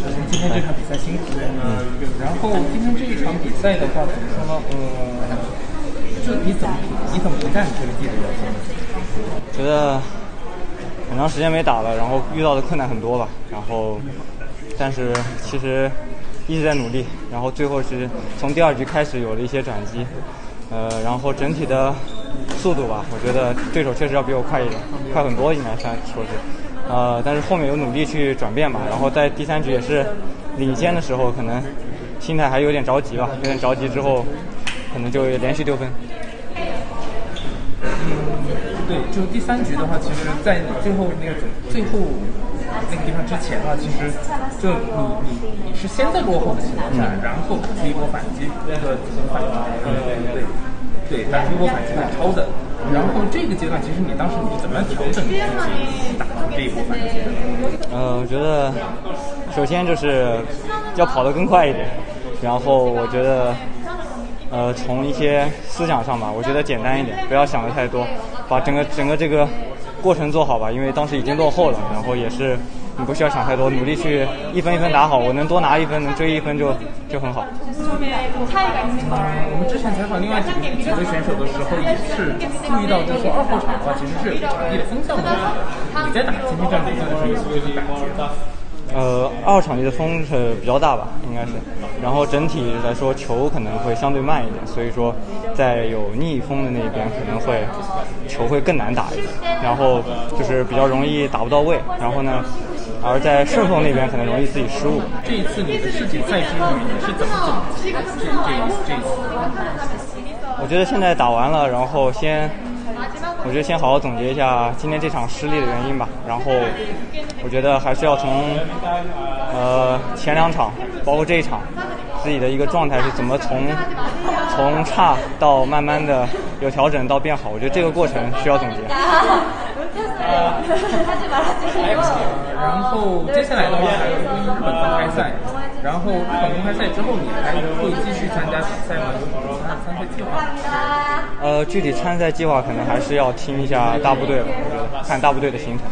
首先今天这场比赛辛苦。嗯。然后今天这一场比赛的话，怎么说呢？呃，就你怎么你怎么评价你这个季的表现？觉得很长时间没打了，然后遇到的困难很多吧。然后，但是其实一直在努力。然后最后是从第二局开始有了一些转机。呃，然后整体的速度吧，我觉得对手确实要比我快一点，快很多应该算说是。呃，但是后面有努力去转变吧。然后在第三局也是领先的时候，可能心态还有点着急吧，有点着急之后，可能就连续丢分。对，就第三局的话，其实在你最后那个最后那个地方之前啊，其实就你你你是先在落后的情况下，然后打出一波反击，那个怎么反击？呃，对对，打出一波反击很超的。然后这个阶段，其实你当时你是怎么样调整自己打我觉得首先就是要跑得更快一点，然后我觉得呃从一些思想上吧，我觉得简单一点，不要想的太多，把整个整个这个过程做好吧，因为当时已经落后了，然后也是你不需要想太多，努力去一分一分打好，我能多拿一分，能追一分就就很好。我们之前采访另外几几位选手的时候，也是注意到，就是说二号场的话，其实是有场地的风向的。你在打今天这场比赛的时候，有没有感觉？呃，二号场地的风是比较大吧，应该是。然后整体来说，球可能会相对慢一点，所以说在有逆风的那边可能会球会更难打一点，然后就是比较容易打不到位。然后呢？而在顺风那边可能容易自己失误。这一次你的世锦赛之旅你是怎么总结这这这一次？我觉得现在打完了，然后先，我觉得先好好总结一下今天这场失利的原因吧。然后我觉得还是要从呃前两场，包括这一场，自己的一个状态是怎么从从差到慢慢的有调整到变好。我觉得这个过程需要总结。然后接下来的话还有日本公开赛，然后日本公开赛之后你还会继续参加比赛吗？有什么参参赛计划？呃，具体参赛计划可能还是要听一下大部队吧，我觉得看大部队的行程。